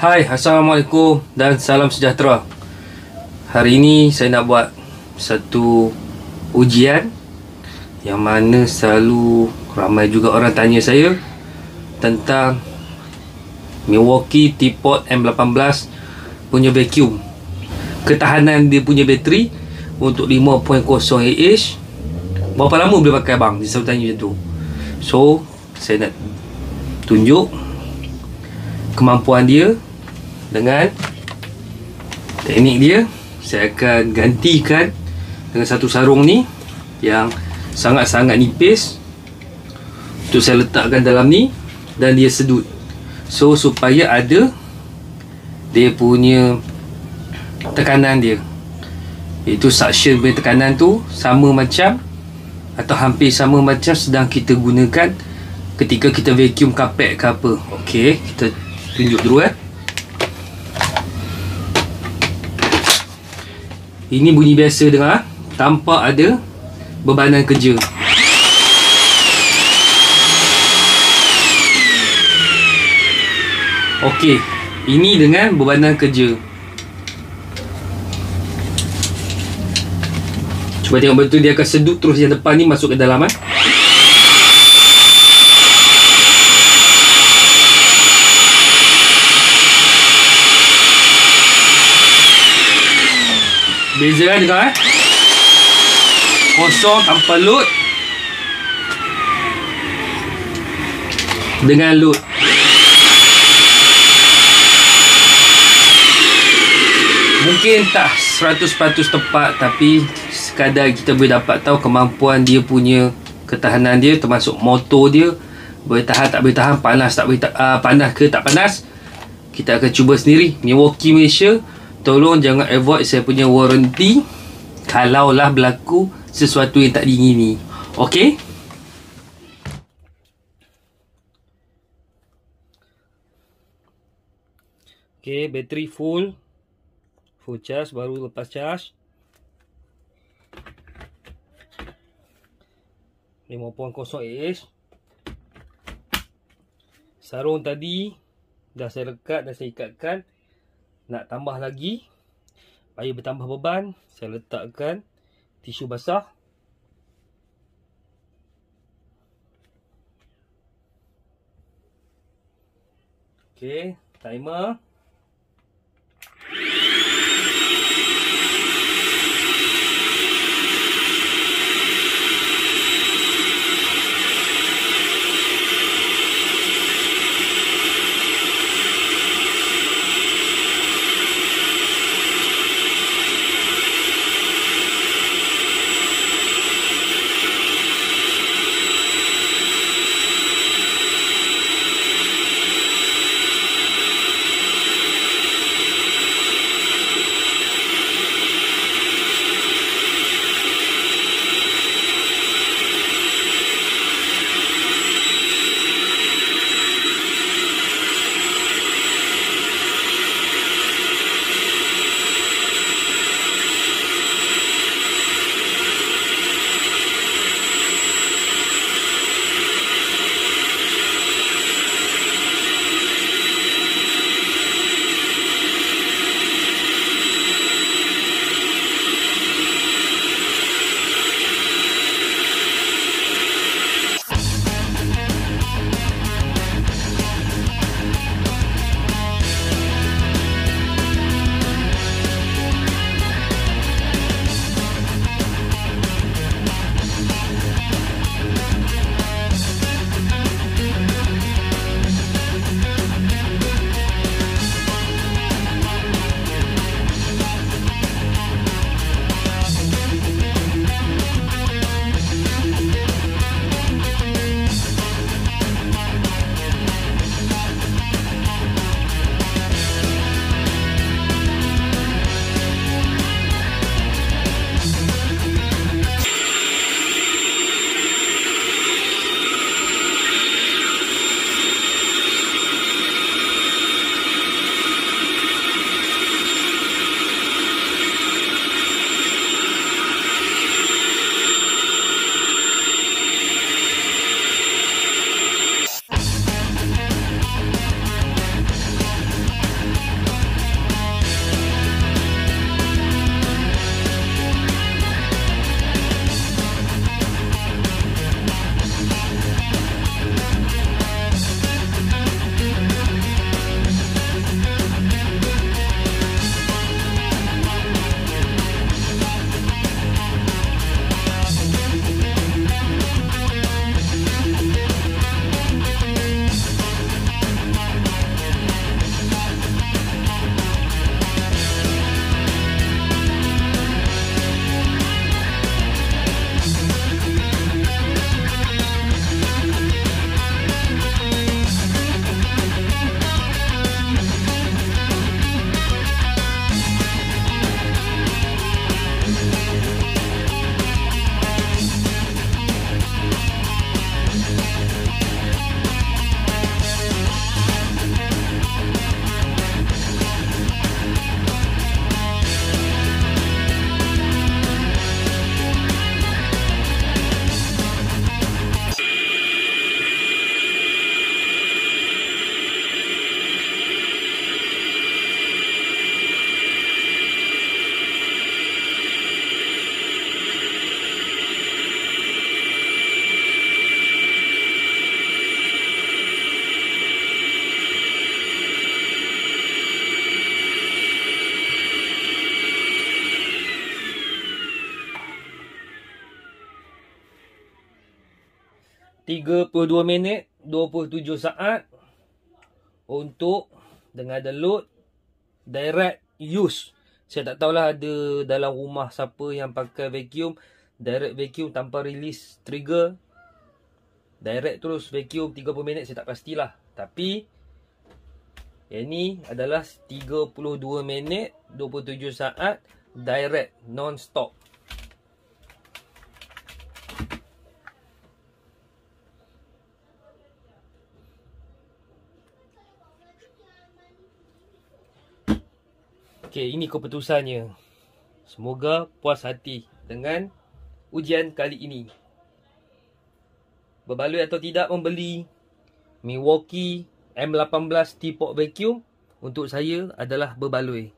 Hai, Assalamualaikum dan salam sejahtera. Hari ini saya nak buat satu ujian yang mana selalu ramai juga orang tanya saya tentang Milwaukee Teapot M18 punya vacuum. Ketahanan dia punya bateri untuk 5.0 AH Berapa lama boleh pakai abang? Dia selalu tanya macam tu So, saya nak tunjuk kemampuan dia dengan teknik dia saya akan gantikan dengan satu sarung ni yang sangat-sangat nipis. Untuk saya letakkan dalam ni dan dia sedut. So supaya ada dia punya tekanan dia. Itu suction punya tekanan tu sama macam atau hampir sama macam sedang kita gunakan ketika kita vacuum carpet ke apa. Ok kita tunjuk dulu eh Ini bunyi biasa dengar Tanpa ada bebanan kerja. Okey Ini dengan bebanan kerja. Cuba tengok betul dia akan sedut terus yang depan ni masuk ke dalam eh Beza kan dengar eh? Kosong tanpa load. Dengan load. Mungkin tak 100% tepat Tapi sekadar kita boleh dapat tahu Kemampuan dia punya Ketahanan dia termasuk motor dia. Boleh tahan tak boleh tahan Panas tak boleh ta- uh, Panas ke tak panas Kita akan cuba sendiri. Milwaukee Malaysia tolong jangan avoid saya punya warranty kalaulah berlaku sesuatu yang tak diingini. Okey? Okey bateri full. Full charge baru lepas charge. 5.0 AH sarung tadi dah saya lekat dan saya ikatkan nak tambah lagi supaya bertambah beban saya letakkan tisu basah. Okey, timer 32 minit 27 saat untuk dengan ada load direct use. Saya tak tahulah ada dalam rumah siapa yang pakai vacuum direct vacuum tanpa release trigger. Direct terus vacuum 30 minit saya tak pastilah. Tapi yang ni adalah 32 minit 27 saat direct non Okey, ini keputusannya. Semoga puas hati dengan ujian kali ini. Berbaloi atau tidak membeli Milwaukee M18 Teapot Vacuum untuk saya adalah berbaloi.